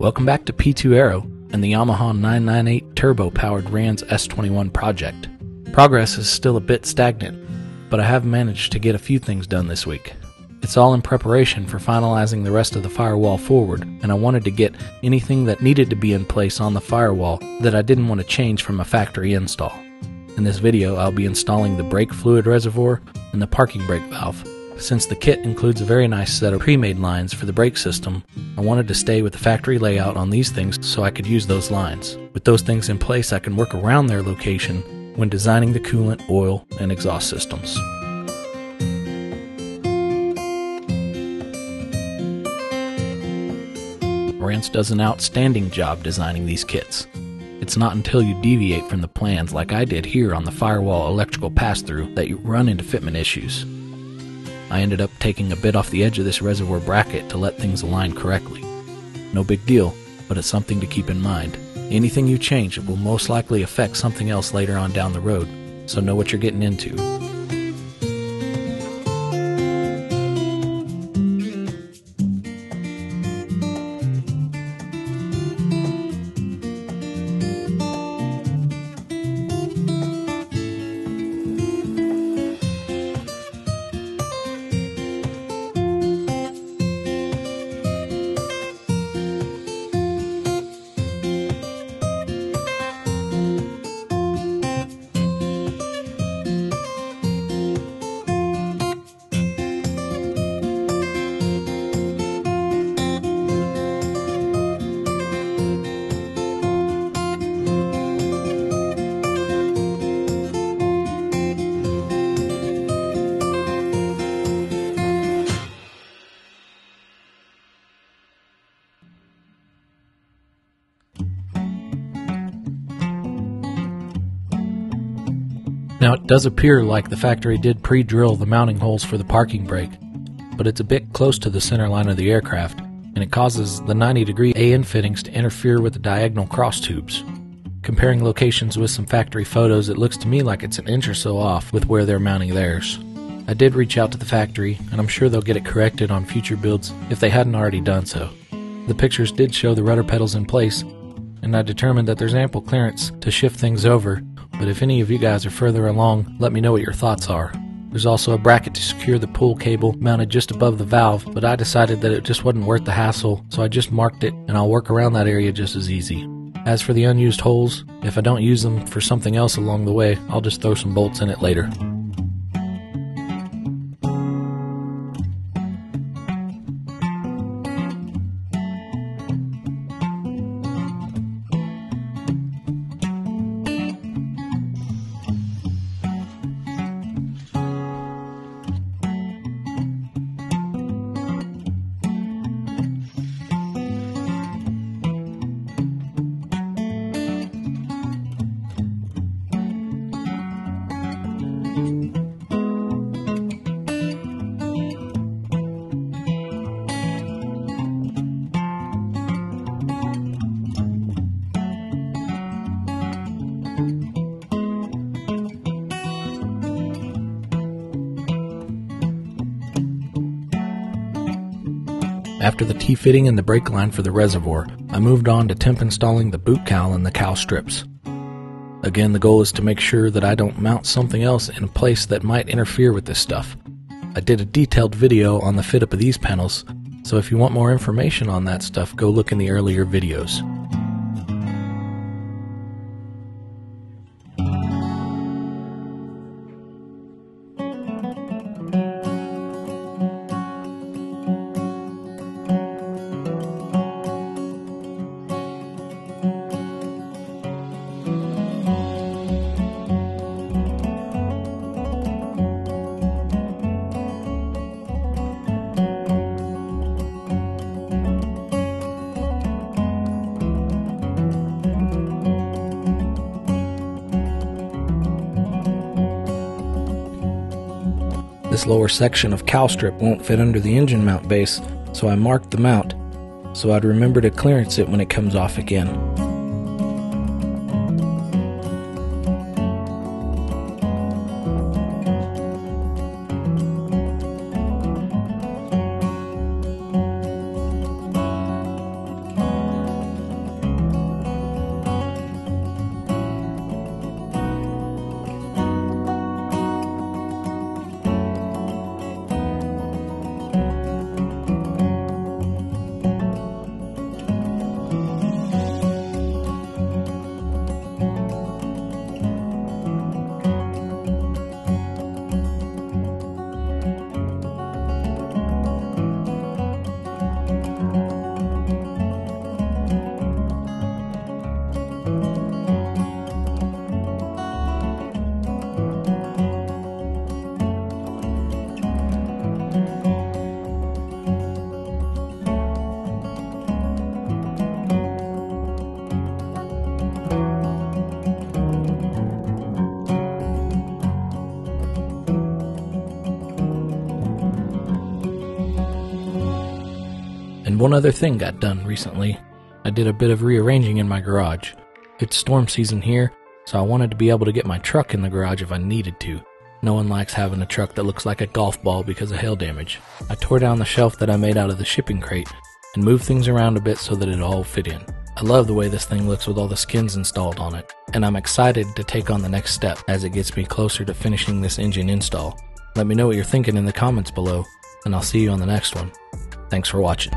Welcome back to P2 Aero and the Yamaha 998 turbo powered Rans S21 project. Progress is still a bit stagnant, but I have managed to get a few things done this week. It's all in preparation for finalizing the rest of the firewall forward, and I wanted to get anything that needed to be in place on the firewall that I didn't want to change from a factory install. In this video, I'll be installing the brake fluid reservoir and the parking brake valve. Since the kit includes a very nice set of pre-made lines for the brake system, I wanted to stay with the factory layout on these things so I could use those lines. With those things in place, I can work around their location when designing the coolant, oil, and exhaust systems. Rans does an outstanding job designing these kits. It's not until you deviate from the plans like I did here on the firewall electrical pass-through that you run into fitment issues. I ended up taking a bit off the edge of this reservoir bracket to let things align correctly. No big deal, but it's something to keep in mind. Anything you change will most likely affect something else later on down the road, so know what you're getting into. Now it does appear like the factory did pre-drill the mounting holes for the parking brake, but it's a bit close to the center line of the aircraft, and it causes the 90 degree AN fittings to interfere with the diagonal cross tubes. Comparing locations with some factory photos, it looks to me like it's an inch or so off with where they're mounting theirs. I did reach out to the factory, and I'm sure they'll get it corrected on future builds if they hadn't already done so. The pictures did show the rudder pedals in place, and I determined that there's ample clearance to shift things over but if any of you guys are further along, let me know what your thoughts are. There's also a bracket to secure the pull cable mounted just above the valve, but I decided that it just wasn't worth the hassle, so I just marked it and I'll work around that area just as easy. As for the unused holes, if I don't use them for something else along the way, I'll just throw some bolts in it later. After the T-fitting and the brake line for the reservoir, I moved on to temp installing the boot cowl and the cowl strips. Again, the goal is to make sure that I don't mount something else in a place that might interfere with this stuff. I did a detailed video on the fit up of these panels, so if you want more information on that stuff, go look in the earlier videos. This lower section of cowl strip won't fit under the engine mount base, so I marked the mount, so I'd remember to clearance it when it comes off again. And one other thing got done recently. I did a bit of rearranging in my garage. It's storm season here, so I wanted to be able to get my truck in the garage if I needed to. No one likes having a truck that looks like a golf ball because of hail damage. I tore down the shelf that I made out of the shipping crate and moved things around a bit so that it all fit in. I love the way this thing looks with all the skins installed on it, and I'm excited to take on the next step as it gets me closer to finishing this engine install. Let me know what you're thinking in the comments below, and I'll see you on the next one. Thanks for watching.